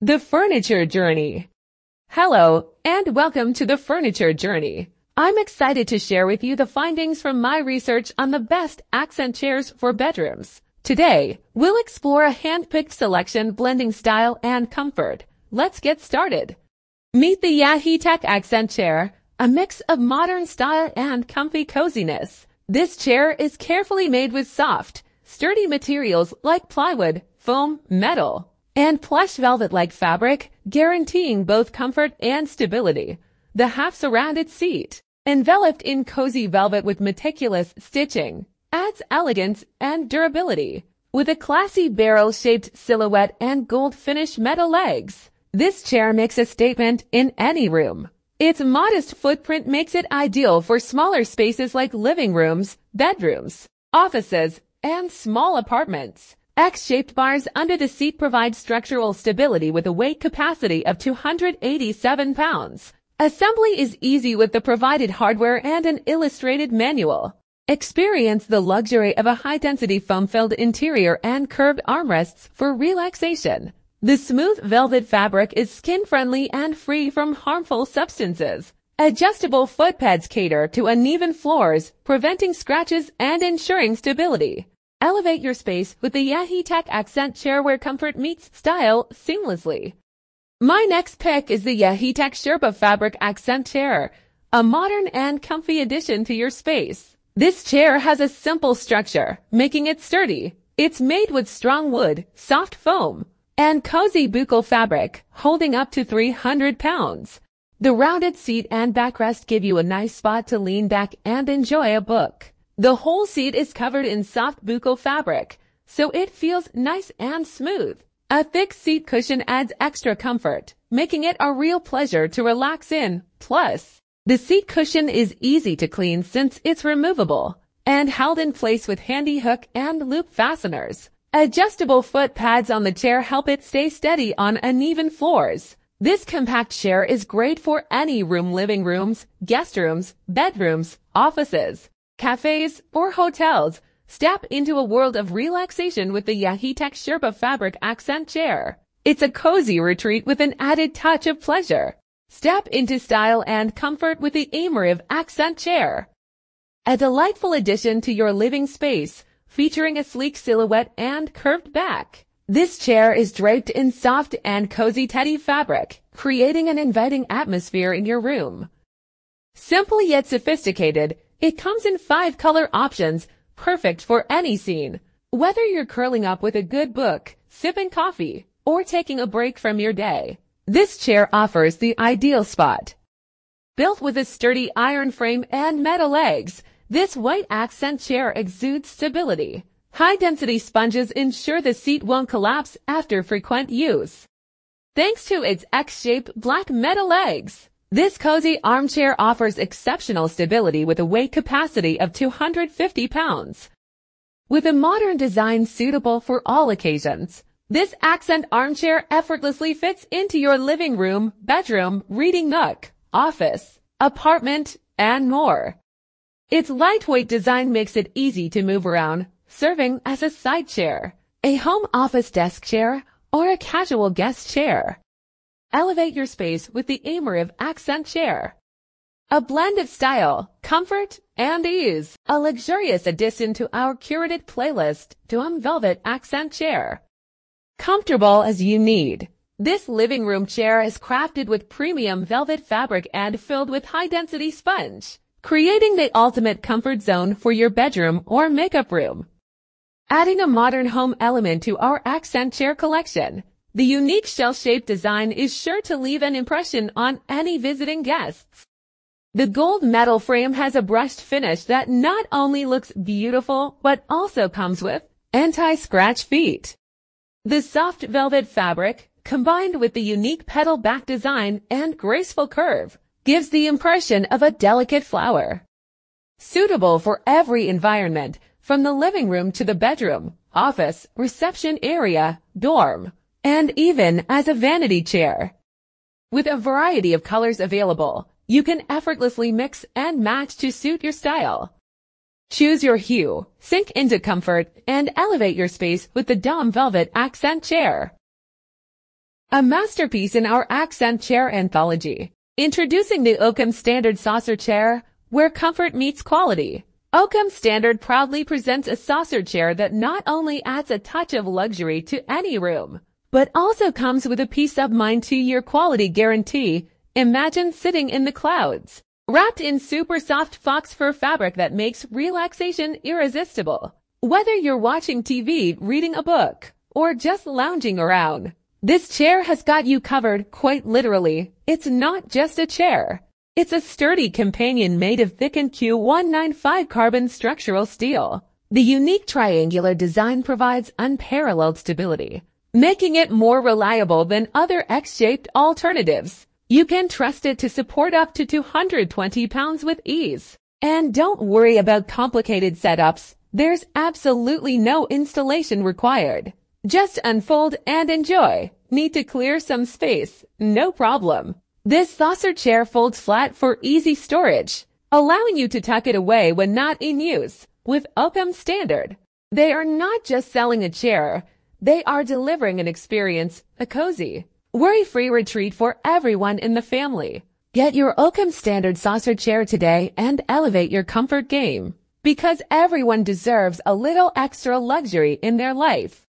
The Furniture Journey. Hello, and welcome to The Furniture Journey. I'm excited to share with you the findings from my research on the best accent chairs for bedrooms. Today, we'll explore a hand-picked selection blending style and comfort. Let's get started. Meet the Yaheetech Accent Chair, a mix of modern style and comfy coziness. This chair is carefully made with soft, sturdy materials like plywood, foam, metal, and plush velvet-like fabric, guaranteeing both comfort and stability. The half-surrounded seat, enveloped in cozy velvet with meticulous stitching, adds elegance and durability. With a classy barrel-shaped silhouette and gold-finish metal legs, this chair makes a statement in any room. Its modest footprint makes it ideal for smaller spaces like living rooms, bedrooms, offices, and small apartments. X-shaped bars under the seat provide structural stability with a weight capacity of 287 pounds. Assembly is easy with the provided hardware and an illustrated manual. Experience the luxury of a high-density foam-filled interior and curved armrests for relaxation. The smooth velvet fabric is skin-friendly and free from harmful substances. Adjustable footpads cater to uneven floors, preventing scratches and ensuring stability. Elevate your space with the Yaheetech Accent chair where comfort meets style seamlessly. My next pick is the Yaheetech Sherpa Fabric Accent Chair, a modern and comfy addition to your space. This chair has a simple structure, making it sturdy. It's made with strong wood, soft foam, and cozy buccal fabric, holding up to 300 pounds. The rounded seat and backrest give you a nice spot to lean back and enjoy a book. The whole seat is covered in soft buccal fabric, so it feels nice and smooth. A thick seat cushion adds extra comfort, making it a real pleasure to relax in. Plus, the seat cushion is easy to clean since it's removable and held in place with handy hook and loop fasteners. Adjustable foot pads on the chair help it stay steady on uneven floors. This compact chair is great for any room living rooms, guest rooms, bedrooms, offices cafes, or hotels, step into a world of relaxation with the Yaheetech Sherpa Fabric Accent Chair. It's a cozy retreat with an added touch of pleasure. Step into style and comfort with the Aimerive Accent Chair. A delightful addition to your living space, featuring a sleek silhouette and curved back. This chair is draped in soft and cozy teddy fabric, creating an inviting atmosphere in your room. Simple yet sophisticated, it comes in five color options, perfect for any scene. Whether you're curling up with a good book, sipping coffee, or taking a break from your day, this chair offers the ideal spot. Built with a sturdy iron frame and metal legs, this white accent chair exudes stability. High-density sponges ensure the seat won't collapse after frequent use. Thanks to its X-shaped black metal legs, this cozy armchair offers exceptional stability with a weight capacity of 250 pounds. With a modern design suitable for all occasions, this accent armchair effortlessly fits into your living room, bedroom, reading nook, office, apartment, and more. Its lightweight design makes it easy to move around, serving as a side chair, a home office desk chair, or a casual guest chair. Elevate your space with the Aimerive Accent Chair. A blend of style, comfort, and ease. A luxurious addition to our curated playlist Duhome Velvet Accent Chair. Comfortable as you need. This living room chair is crafted with premium velvet fabric and filled with high-density sponge, creating the ultimate comfort zone for your bedroom or makeup room. Adding a modern home element to our accent chair collection, the unique shell-shaped design is sure to leave an impression on any visiting guests. The gold metal frame has a brushed finish that not only looks beautiful, but also comes with anti-scratch feet. The soft velvet fabric, combined with the unique petal back design and graceful curve, gives the impression of a delicate flower. Suitable for every environment, from the living room to the bedroom, office, reception area, dorm, and even as a vanity chair. With a variety of colors available, you can effortlessly mix and match to suit your style. Choose your hue, sink into comfort, and elevate your space with the Duhome Velvet Accent Chair. a masterpiece in our accent chair anthology. Introducing the Oakham Standard Saucer Chair, where comfort meets quality. Oakham Standard proudly presents a saucer chair that not only adds a touch of luxury to any room, but also comes with a peace of mind two-year quality guarantee. Imagine sitting in the clouds, wrapped in super soft fox fur fabric that makes relaxation irresistible. Whether you're watching TV, reading a book, or just lounging around, this chair has got you covered quite literally. It's not just a chair. It's a sturdy companion made of thickened Q195 carbon structural steel. The unique triangular design provides unparalleled stability, making it more reliable than other X-shaped alternatives. You can trust it to support up to 220 pounds with ease. And don't worry about complicated setups. There's absolutely no installation required. Just unfold and enjoy. Need to clear some space? No problem. This saucer chair folds flat for easy storage, allowing you to tuck it away when not in use with Oakham Standard. They are not just selling a chair, they are delivering an experience, a cozy, worry-free retreat for everyone in the family. Get your Oakham Standard saucer chair today and elevate your comfort game because everyone deserves a little extra luxury in their life.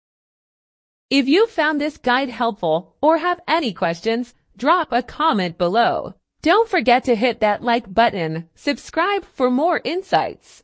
If you found this guide helpful or have any questions, drop a comment below. Don't forget to hit that like button, subscribe for more insights.